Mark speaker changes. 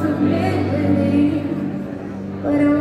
Speaker 1: submit beneath, but I'm